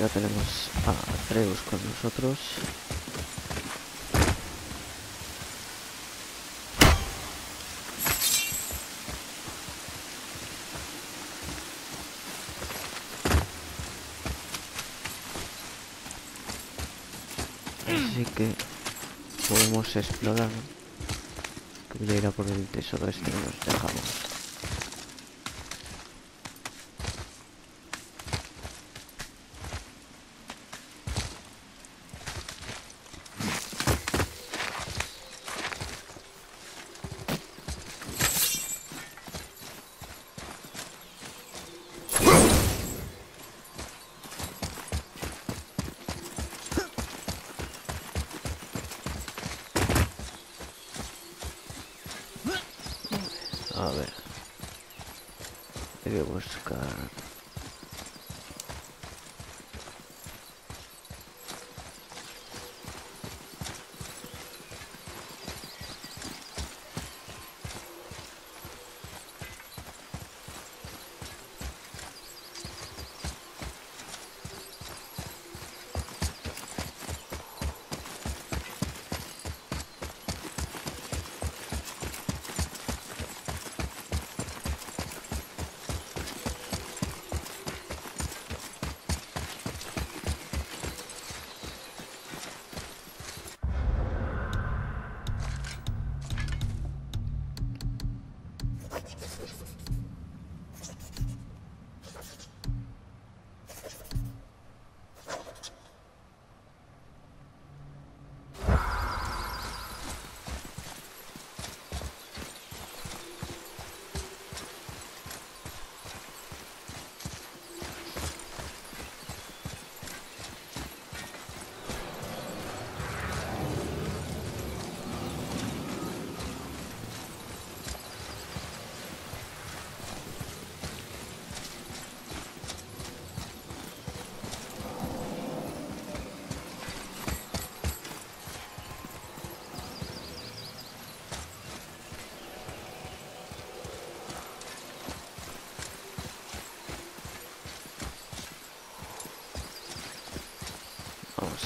ya tenemos a Atreus con nosotros. Así que podemos explorar. Voy a ir a por el tesoro este que nos dejamos.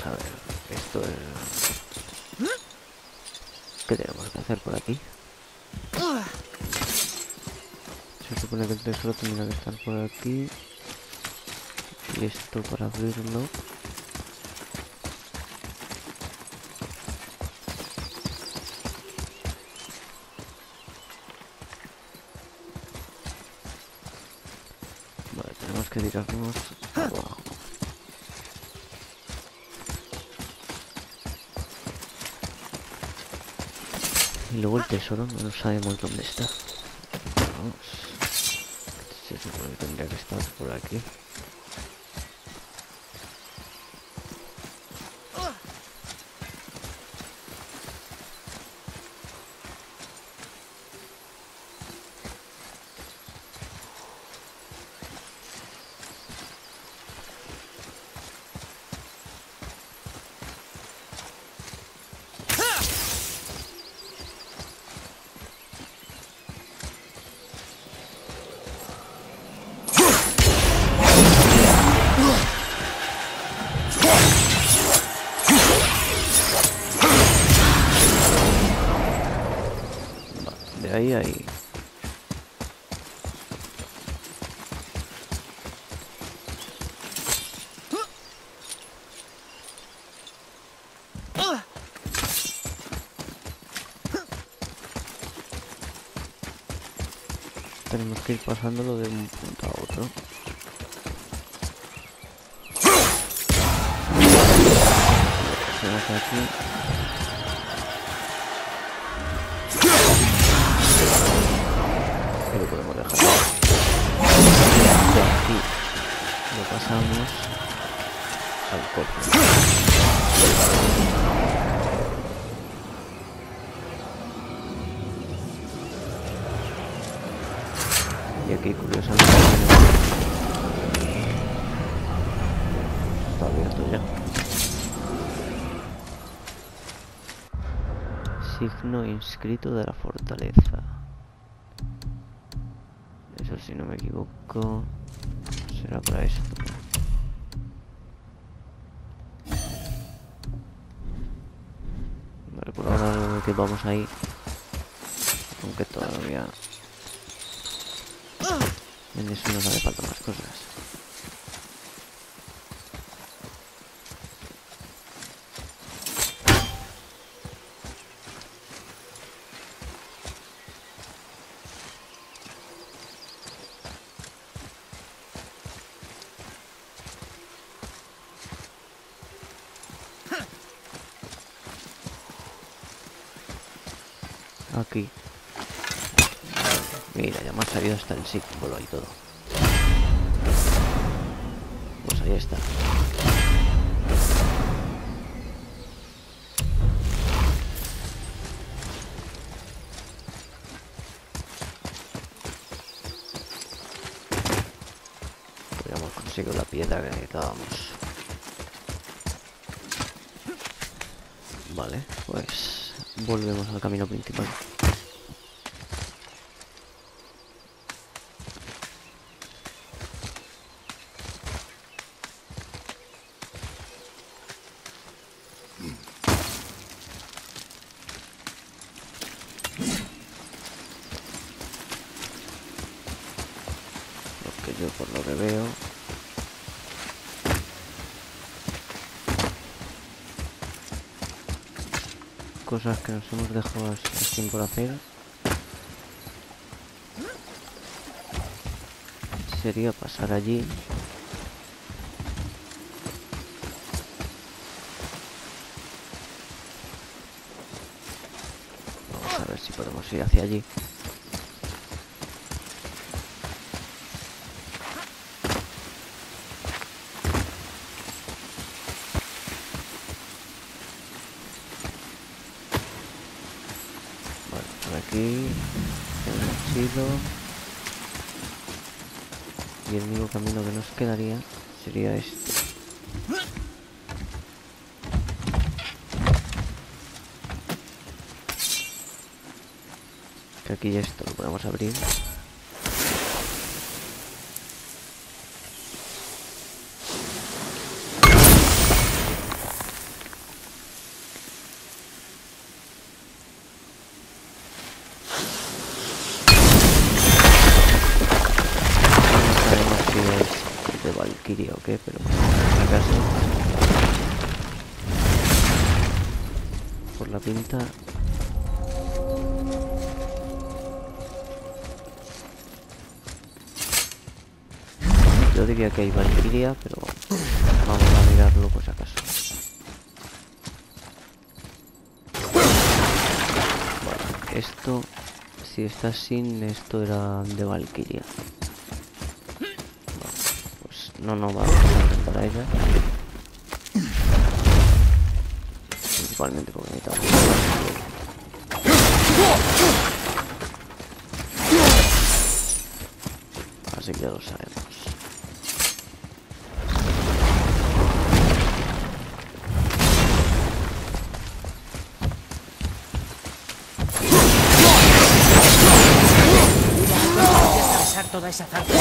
A ver. Esto es. ¿Qué tenemos que hacer por aquí? Se supone que el tesoro tendría que estar por aquí. Y esto para abrirlo. Vale, tenemos que tirarnos luego el tesoro no sabemos dónde está. Vamos. Supone que tendría que estar por aquí. De ahí a ahí. Tenemos que ir pasándolo de un punto a otro. Tenemos aquí. Y lo podemos dejar. De aquí lo pasamos al cofre. aquí, curiosamente. Está abierto ya. Signo inscrito de la fortaleza. Eso si no me equivoco. Será para eso. Vale, por ahora lo que vamos ahí. Aunque todavía en eso nos hace falta más cosas. Aquí. Mira, ya me ha salido hasta el símbolo y todo. Pues ahí está. Hemos conseguido la piedra que necesitábamos. Vale, pues volvemos al camino principal. Porque yo por lo que veo cosas que nos hemos dejado así por hacer. Sería pasar allí vamos a ver si podemos ir hacia allí Bueno, por aquí hemos ido. Y el único camino que nos quedaría sería este. Que aquí esto lo podemos abrir. Si está sin, esto era de Valkyria. Pues no nos vamos a intentar para ella. Principalmente porque necesitamos. Así que ya lo sabemos. Toda esa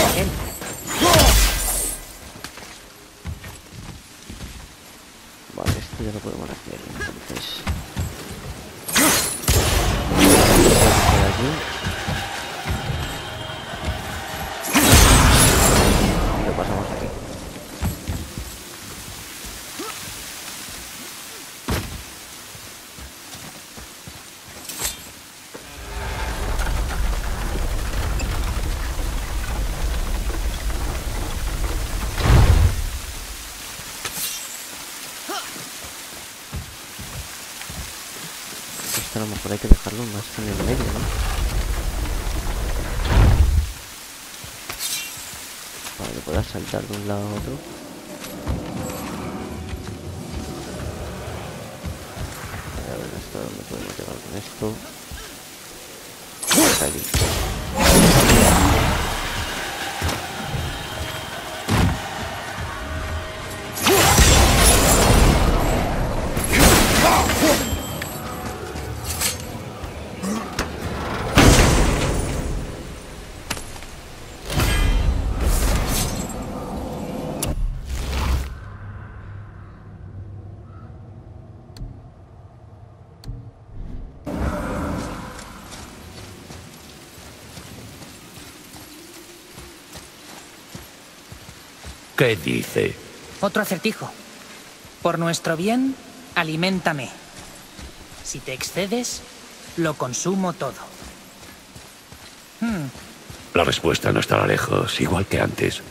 mejor hay que dejarlo más en el medio, ¿no? Para que puedas saltar de un lado a otro. A ver hasta dónde podemos llegar con esto. Allí. ¿Qué dice? Otro acertijo. Por nuestro bien, aliméntame. Si te excedes, lo consumo todo. Hmm, La respuesta no estará lejos, igual que antes.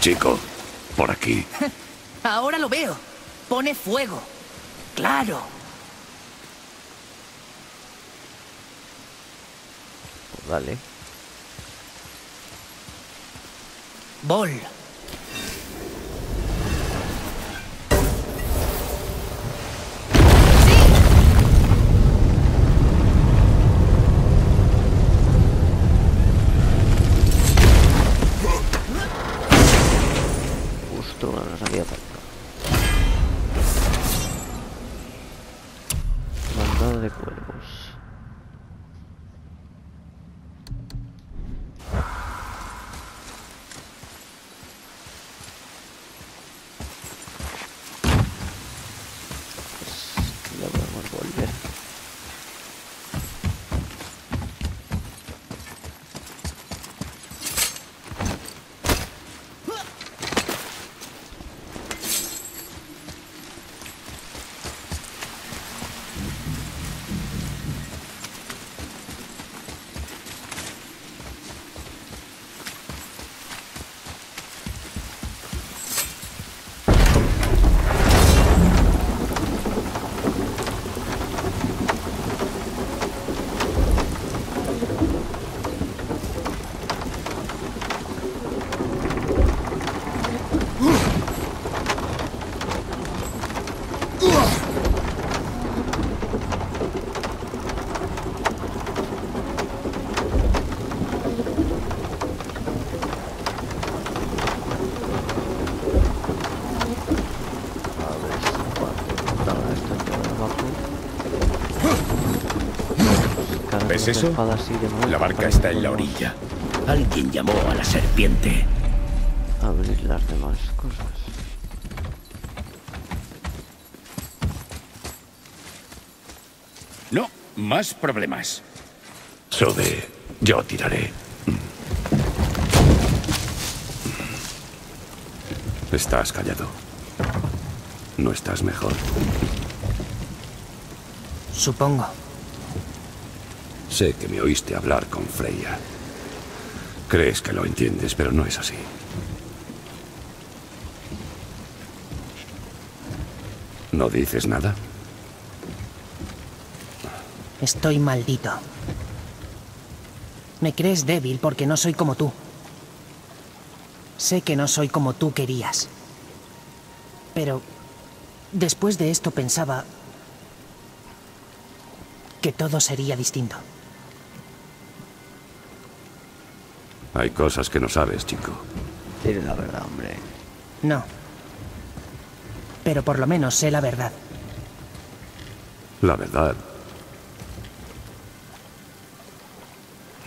Chico, por aquí. Ahora lo veo. Pone fuego. Claro. Dale. Bol. ¿Ves eso? La barca está en la orilla. Alguien llamó a la serpiente. Abrir las demás cosas. No, más problemas. Sode, yo tiraré. Estás callado. No estás mejor. Supongo. Sé que me oíste hablar con Freya. Crees que lo entiendes, pero no es así. ¿No dices nada? Estoy maldito. Me crees débil porque no soy como tú. Sé que no soy como tú querías. Pero después de esto pensaba que todo sería distinto. Hay cosas que no sabes, chico. Dile la verdad, hombre. No. Pero por lo menos sé la verdad. La verdad.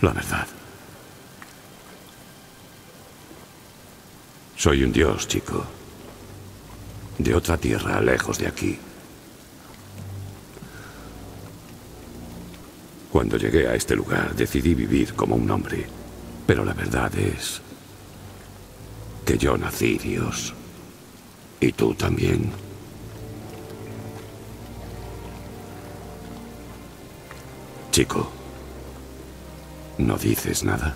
La verdad. Soy un dios, chico. De otra tierra, lejos de aquí. Cuando llegué a este lugar, decidí vivir como un hombre. Pero la verdad es que yo nací Dios. Y tú también. Chico, ¿no dices nada?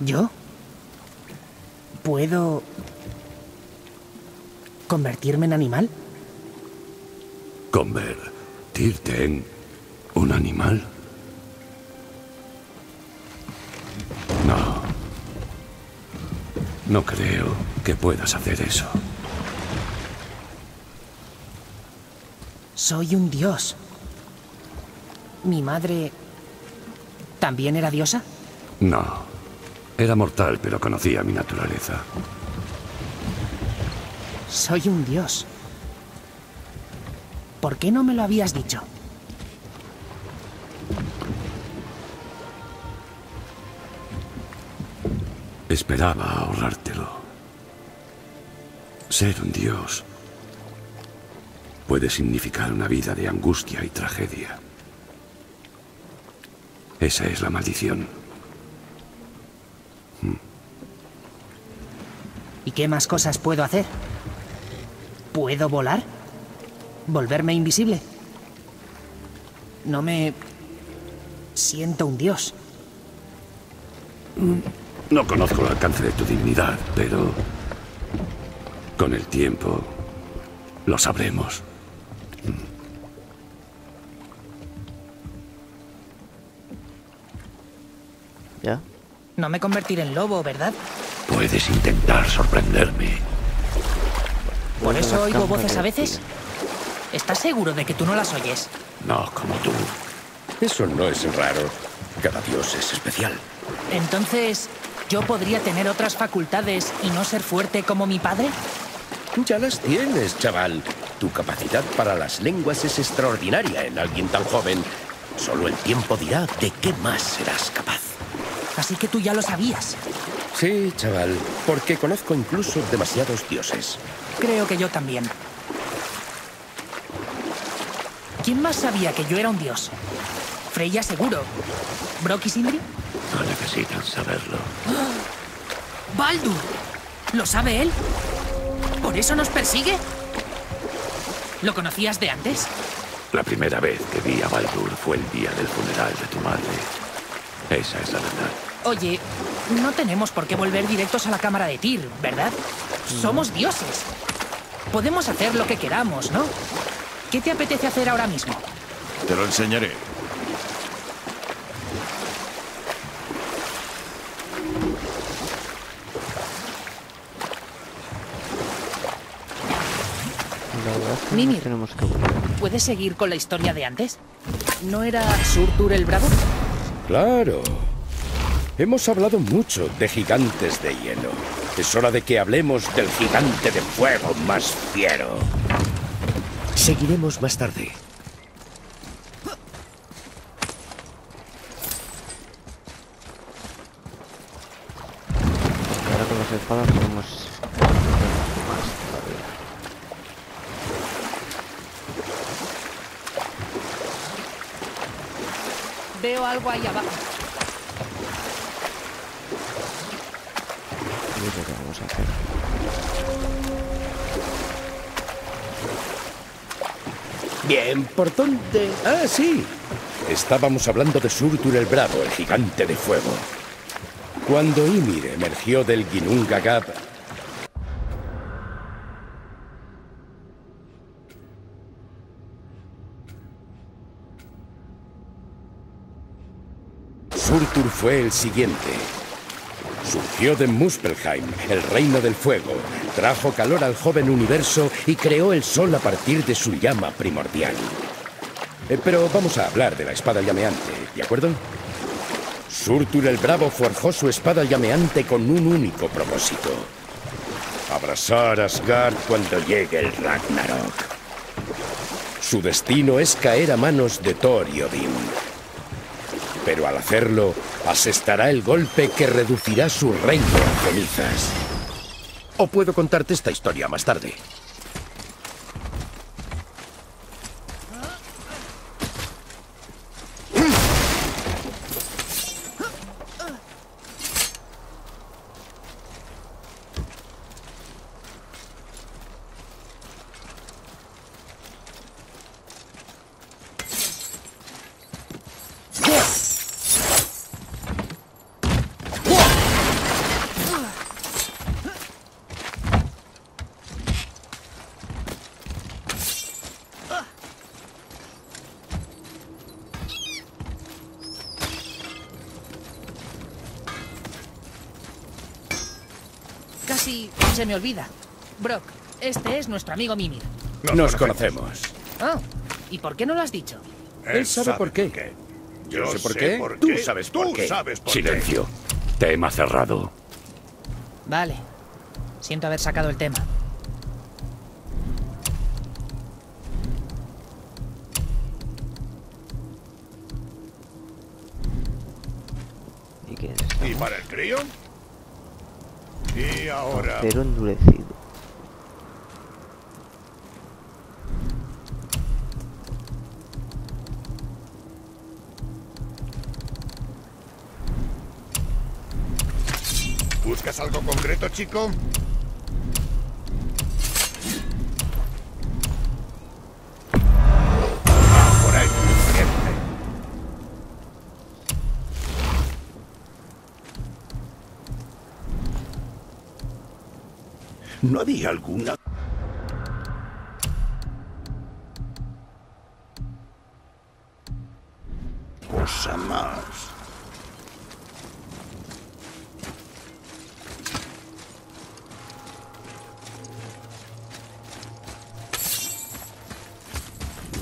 ¿Yo? ¿Puedo convertirme en animal? ¿Convertirte en un animal? No creo que puedas hacer eso. Soy un dios. ¿Mi madre también era diosa? No. Era mortal, pero conocía mi naturaleza. Soy un dios. ¿Por qué no me lo habías dicho? Esperaba ahorrártelo. Ser un dios puede significar una vida de angustia y tragedia. Esa es la maldición. ¿Y qué más cosas puedo hacer? ¿Puedo volar? ¿Volverme invisible? No me... siento un dios. No conozco el alcance de tu dignidad, pero... Con el tiempo... Lo sabremos. ¿Ya? No me convertiré en lobo, ¿verdad? Puedes intentar sorprenderme. ¿Por eso oigo voces a veces? ¿Estás seguro de que tú no las oyes? No como tú. Eso no es raro. Cada dios es especial. Entonces, ¿yo podría tener otras facultades y no ser fuerte como mi padre? Ya las tienes, chaval. Tu capacidad para las lenguas es extraordinaria en alguien tan joven. Solo el tiempo dirá de qué más serás capaz. Así que tú ya lo sabías. Sí, chaval, porque conozco incluso demasiados dioses. Creo que yo también. ¿Quién más sabía que yo era un dios? Freya seguro. ¿Brock y Sindri? No necesitan saberlo. ¡Baldur! ¿Lo sabe él? ¿Por eso nos persigue? ¿Lo conocías de antes? La primera vez que vi a Baldur fue el día del funeral de tu madre. Esa es la verdad. Oye, no tenemos por qué volver directos a la cámara de Tyr, ¿verdad? Somos dioses. Podemos hacer lo que queramos, ¿no? ¿Qué te apetece hacer ahora mismo? Te lo enseñaré. No tenemos que volver. ¿Puedes seguir con la historia de antes? ¿No era Surtur el Bravo? Claro. Hemos hablado mucho de gigantes de hielo. Es hora de que hablemos del gigante de fuego más fiero. Seguiremos más tarde. Bien, ¿por dónde? Ah, sí. Estábamos hablando de Surtur el Bravo, el gigante de fuego. Cuando Ymir emergió del Ginnungagap, Surtur fue el siguiente. Surgió de Muspelheim, el reino del fuego, trajo calor al joven universo y creó el sol a partir de su llama primordial. Eh, pero vamos a hablar de la espada llameante, ¿de acuerdo? Surtur el Bravo forjó su espada llameante con un único propósito. Abrazar a Asgard cuando llegue el Ragnarok. Su destino es caer a manos de Thor y Odín. Pero al hacerlo, asestará el golpe que reducirá su reino a cenizas. O puedo contarte esta historia más tarde. Casi se me olvida. Brock, este es nuestro amigo Mimir. Nos conocemos. Ah, ¿y por qué no lo has dicho? Él sabe por qué. Yo sé por sé qué. por Tú qué. sabes por Tú qué. sabes por Silencio. Tema cerrado. Vale. Siento haber sacado el tema. ¿Y qué es? qué. ¿Y para el crío? Ahora. Pero endurecido. ¿Buscas algo concreto, chico? ¿No alguna cosa más?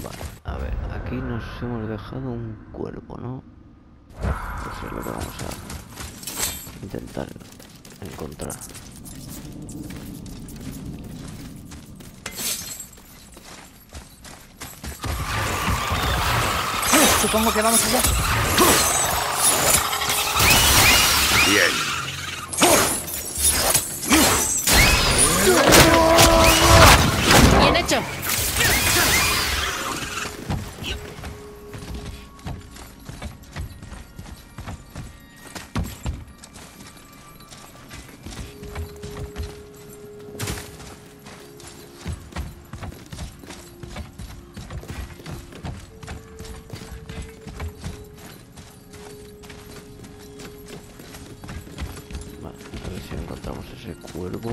Vale, a ver, aquí nos hemos dejado un cuerpo, ¿no? Pues es lo que vamos a intentar encontrar. Supongo que vamos allá. Bien. Bien hecho. Vale, a ver si encontramos ese cuervo.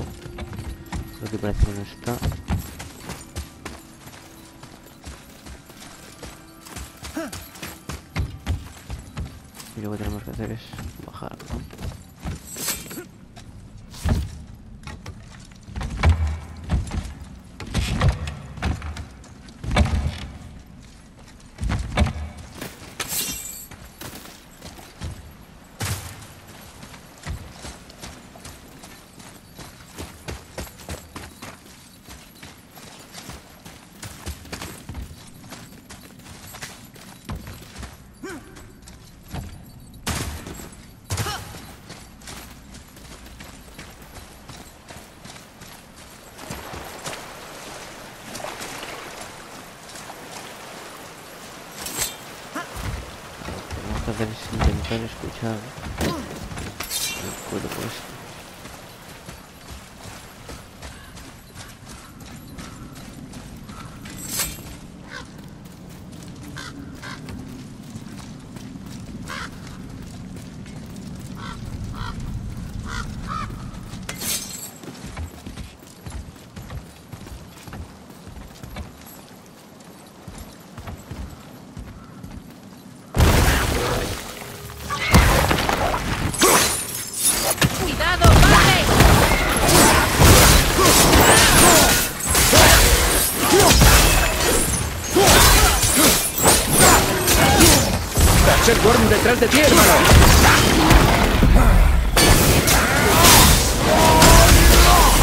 Lo que parece que no está. Y lo que tenemos que hacer es bajar, ¿no? Lo que tenemos que intentar escuchar. Cuerpo Darkseid Worm detrás de ti, hermano.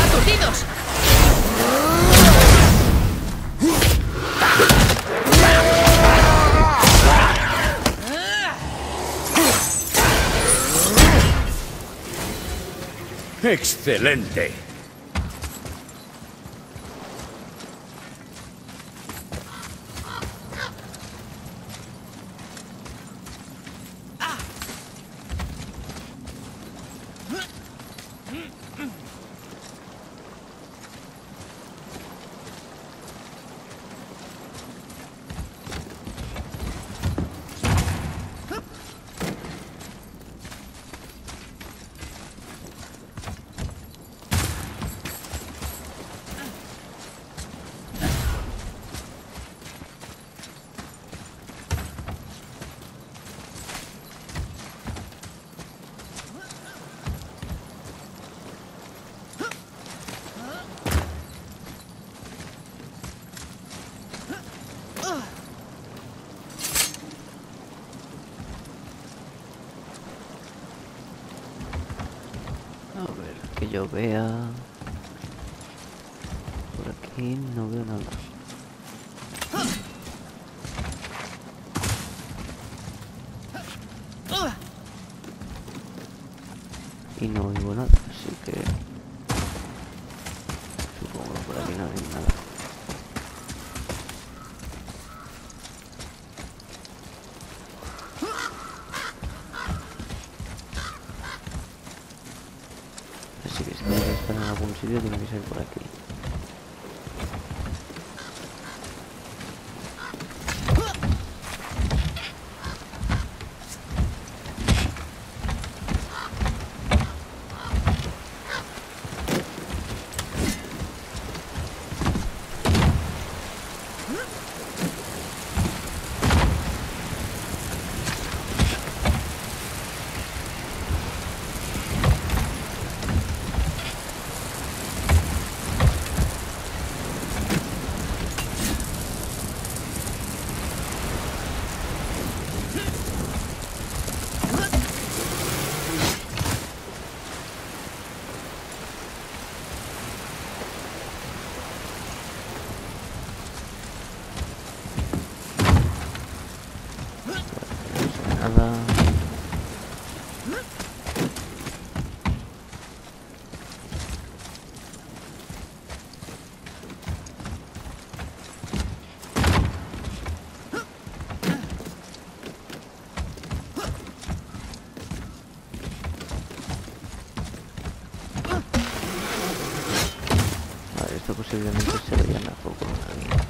¡Aturdidos! Excelente. A ver, que yo vea. Por aquí no veo nada. Y no oigo nada, así que... Supongo que por aquí no hay nada. principio tiene que ser por aquí. Nada. A ver, esto posiblemente se veía mejor con una línea.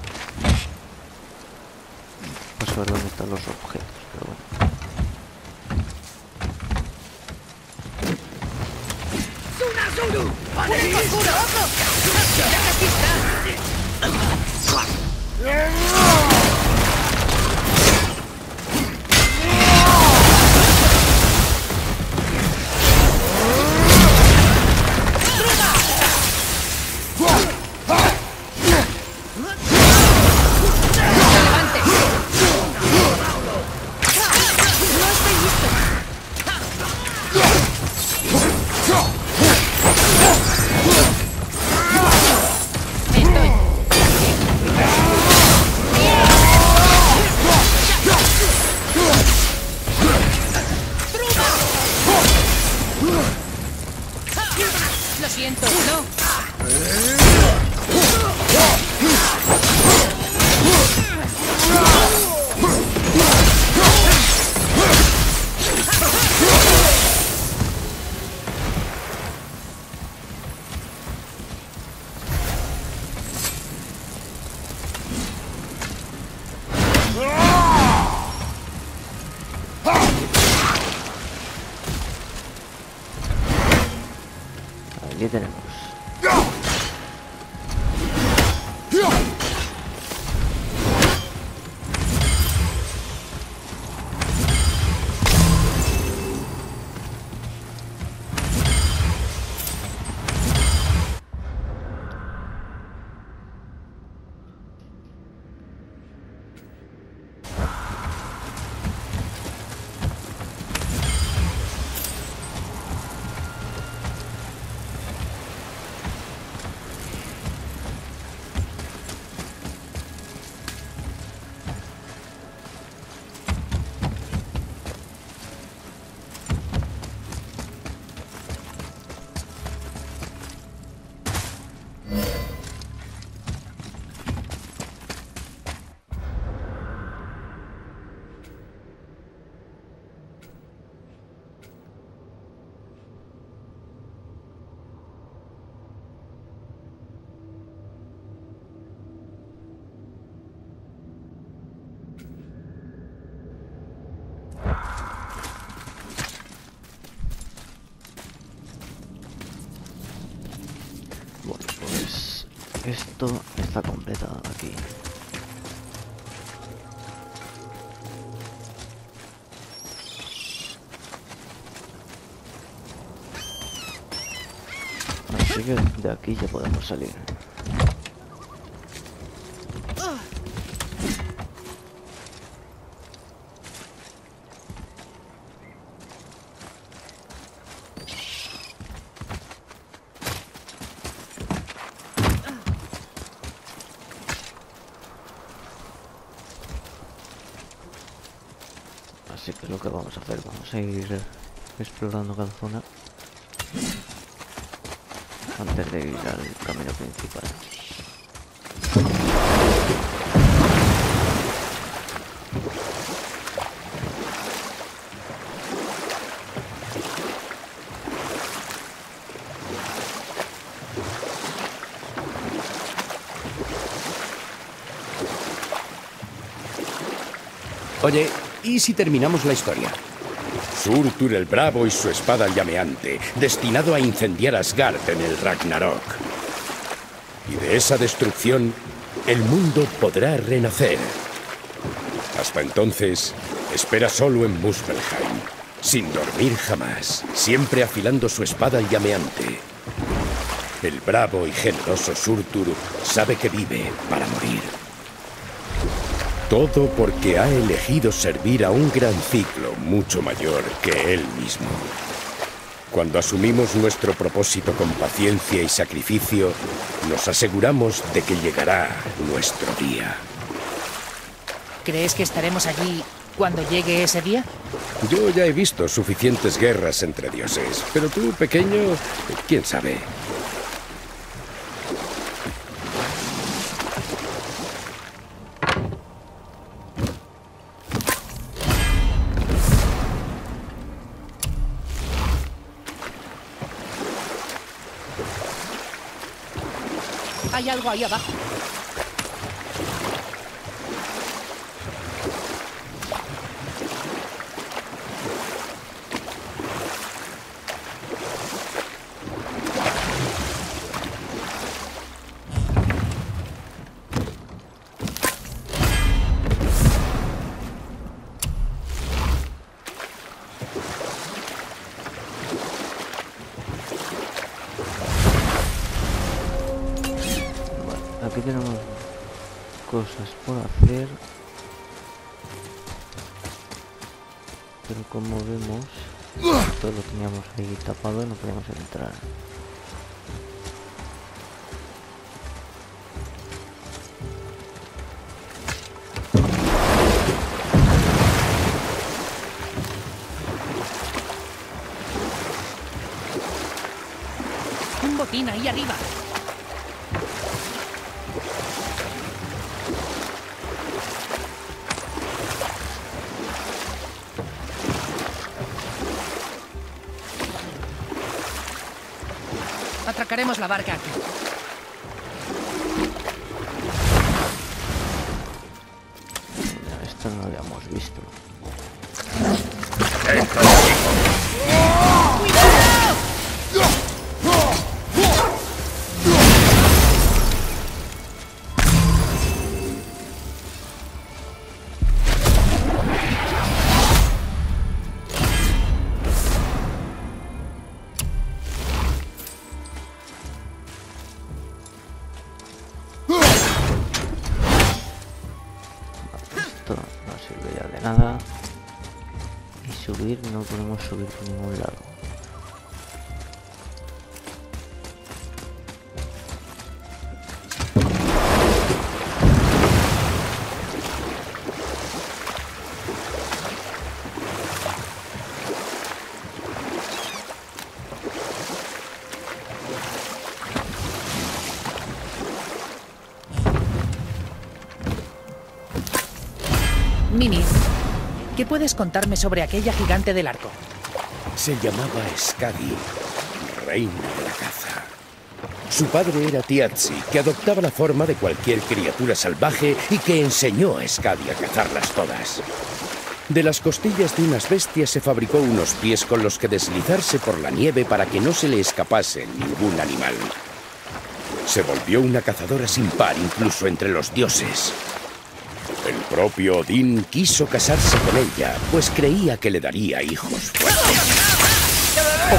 Vamos a ver dónde están los objetos, pero bueno. Estoy. Está completado aquí. Así que de aquí ya podemos salir. ir explorando cada zona antes de ir al camino principal. Oye, ¿y si terminamos la historia? Surtur el Bravo y su espada llameante, destinado a incendiar Asgard en el Ragnarok. Y de esa destrucción, el mundo podrá renacer. Hasta entonces, espera solo en Muspelheim, sin dormir jamás, siempre afilando su espada llameante. El bravo y generoso Surtur sabe que vive para morir. Todo porque ha elegido servir a un gran ciclo mucho mayor que él mismo. Cuando asumimos nuestro propósito con paciencia y sacrificio, nos aseguramos de que llegará nuestro día. ¿Crees que estaremos allí cuando llegue ese día? Yo ya he visto suficientes guerras entre dioses, pero tú, pequeño, quién sabe. Hay algo ahí cosas por hacer. Pero como vemos, todo lo teníamos ahí tapado y no podíamos entrar. Un botín ahí arriba. La barca aquí. Subir no podemos subir por ningún lado. Puedes contarme sobre aquella gigante del arco? Se llamaba Skadi, reina de la caza. Su padre era Tiazi, que adoptaba la forma de cualquier criatura salvaje y que enseñó a Skadi a cazarlas todas. De las costillas de unas bestias se fabricó unos pies con los que deslizarse por la nieve para que no se le escapase ningún animal. Se volvió una cazadora sin par incluso entre los dioses. Propio Odín quiso casarse con ella, pues creía que le daría hijos. O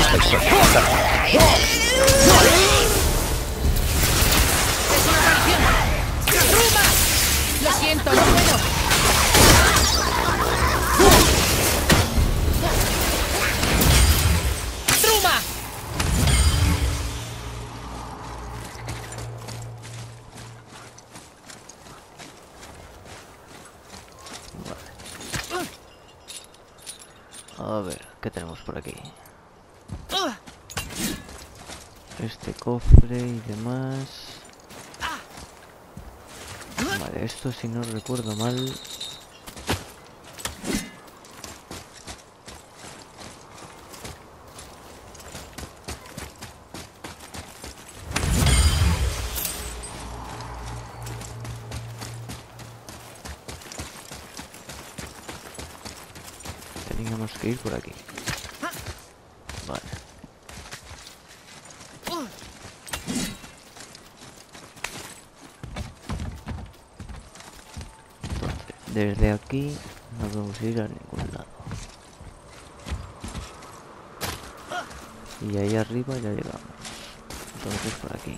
historia. Si no recuerdo mal. Tendríamos que ir por aquí. Vale. Entonces, desde aquí no podemos ir a ningún lado. Y ahí arriba ya llegamos. Entonces por aquí.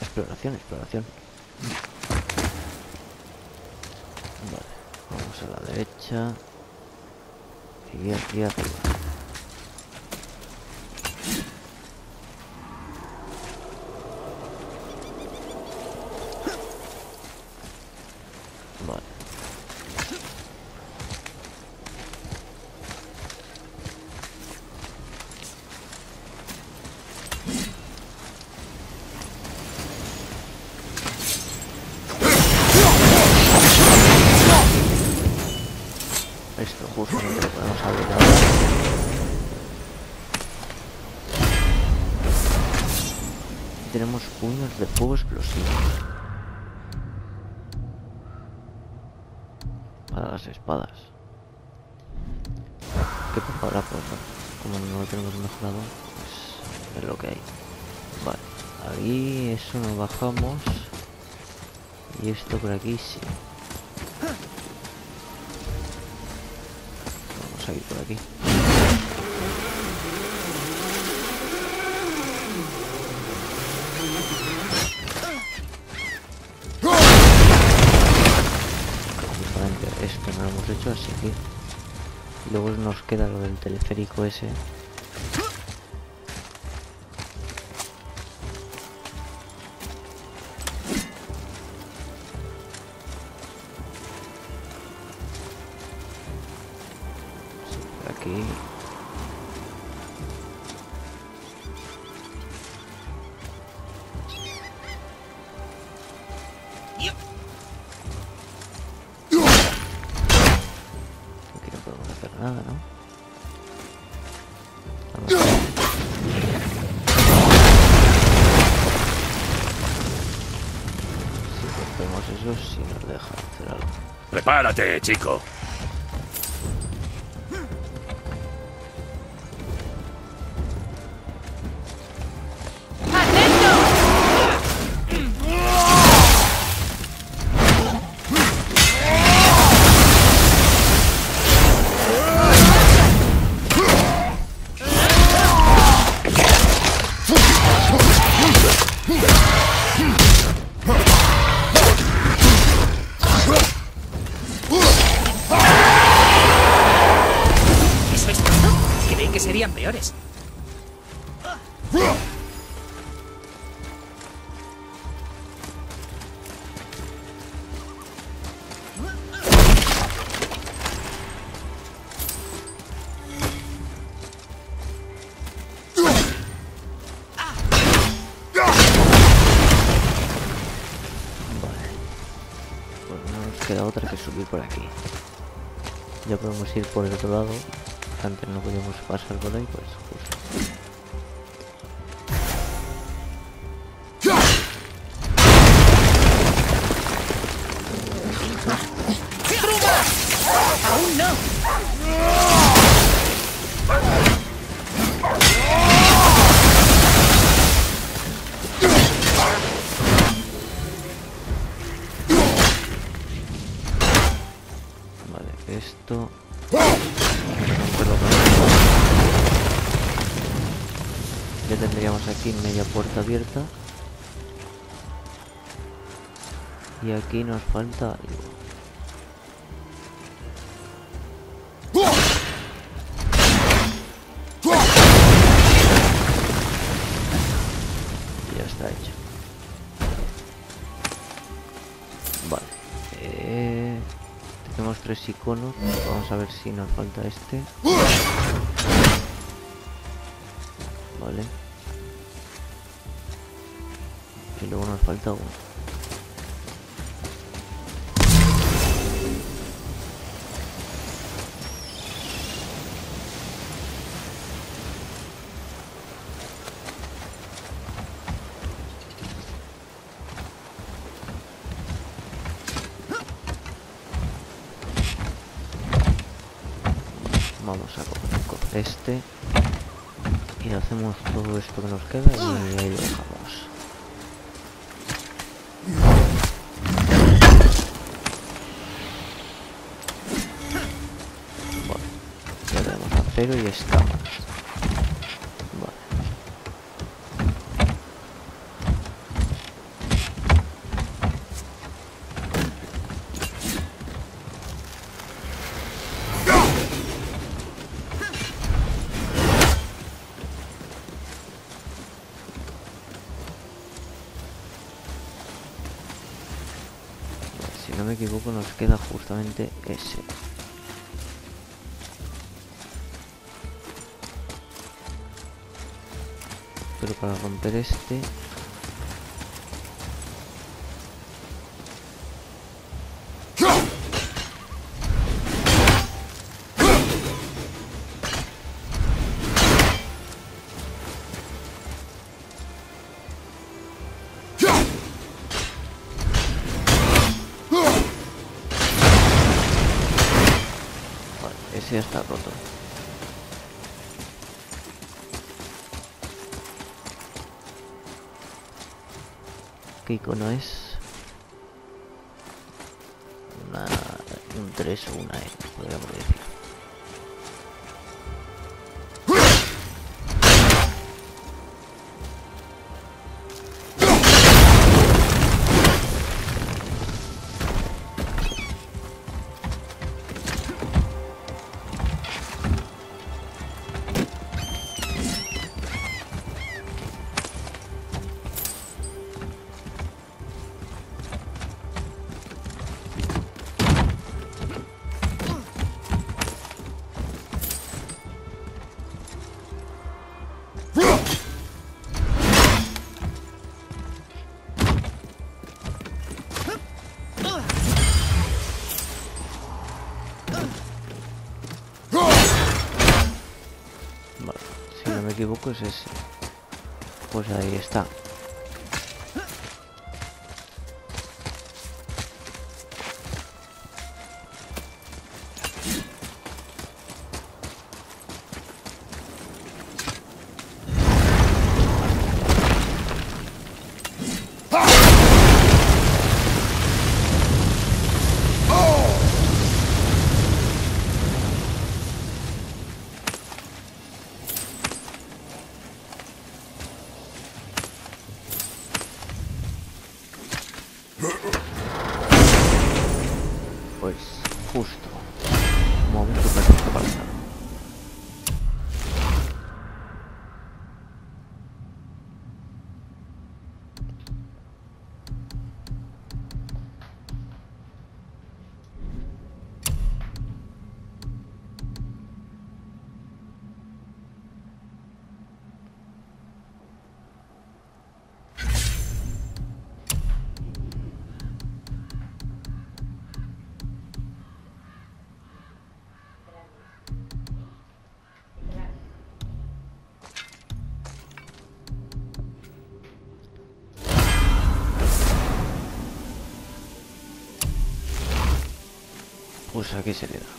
Exploración, exploración. Vale, vamos a la derecha. Y aquí arriba. Teleférico ese. Prepárate, chico. Subir por aquí. Ya podemos ir por el otro lado. Antes no podíamos pasar por ahí, pues justo. Falta algo. Ya está hecho. Vale. Eh, tenemos tres iconos. Vamos a ver si nos falta este. Vale. Y luego nos falta uno. Este y hacemos todo esto que nos queda y ahí lo dejamos. Bueno, ya tenemos acero y escamas. Justamente ese. Pero para romper este... está roto. ¿Qué icono es? Una, un 3 o una E, podríamos decir. Equivoco es. Pues ahí está. Pues aquí se queda.